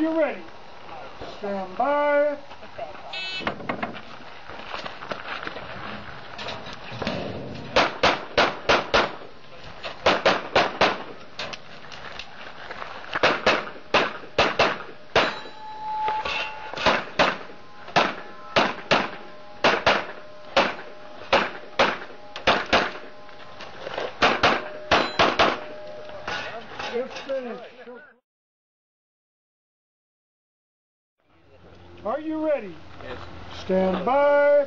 you ready? Stand by. Just finished. Are you ready? Yes. Stand by.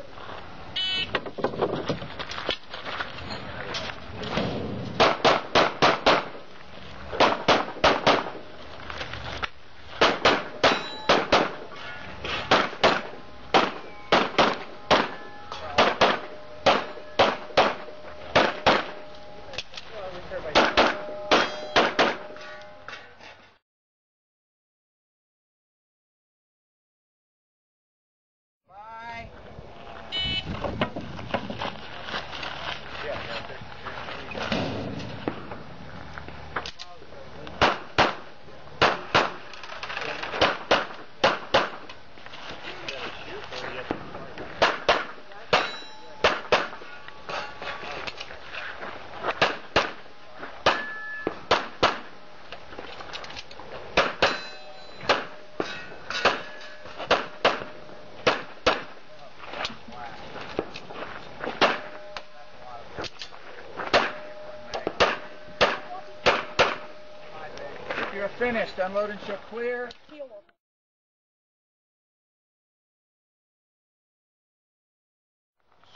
You're finished, unload and show clear.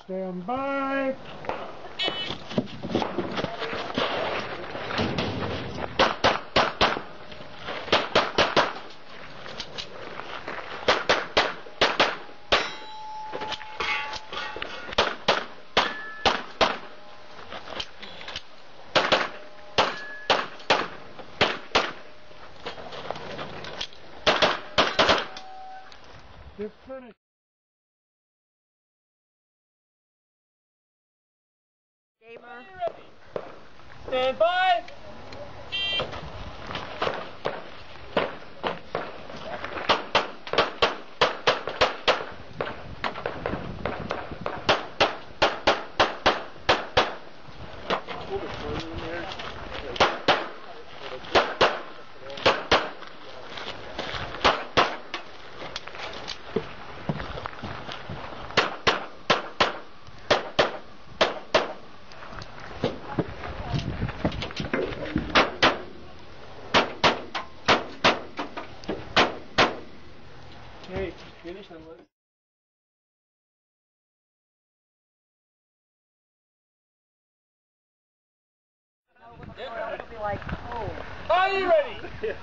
Stand by. You're finished. Stand by. Are you ready?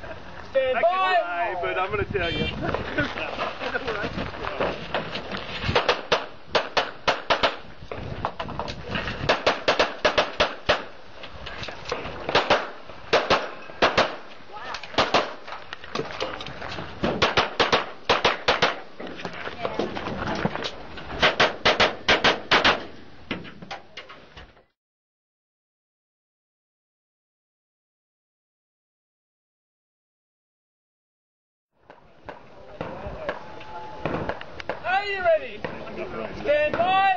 Stand by. lie, but I'm going to tell you. Are you ready? Stand by.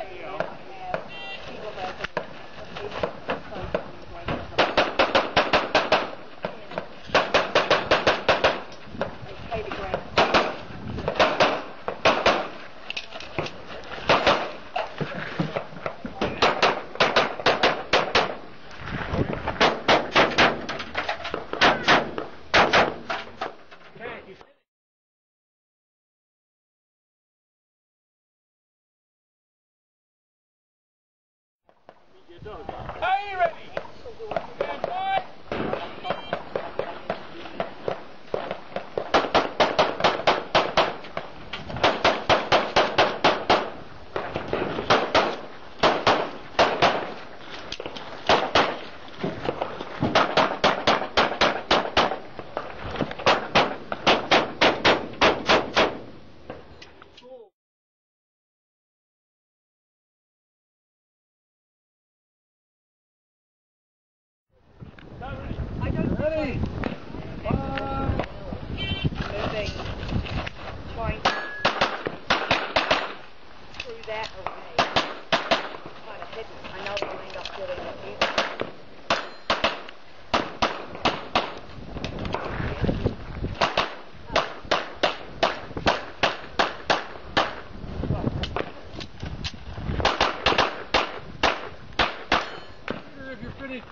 Okay, you Are you ready? Stand by. Ready? Five.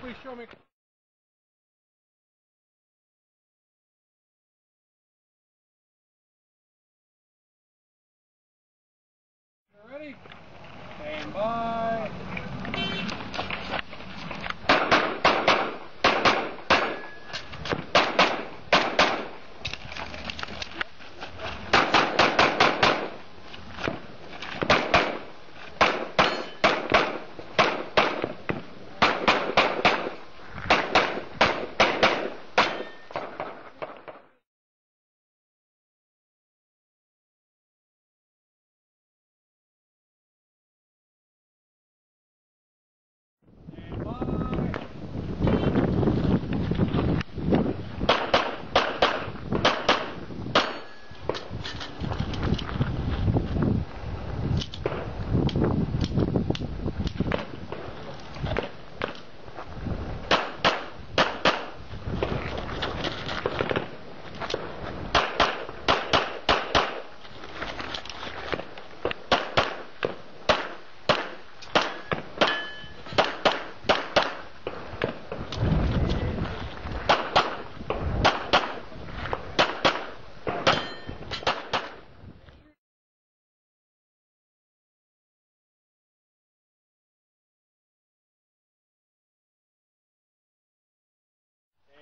Moving. show me. By.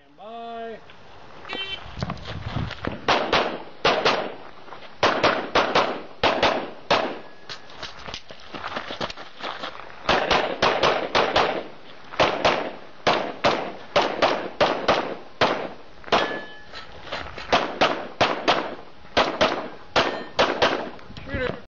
Stand by.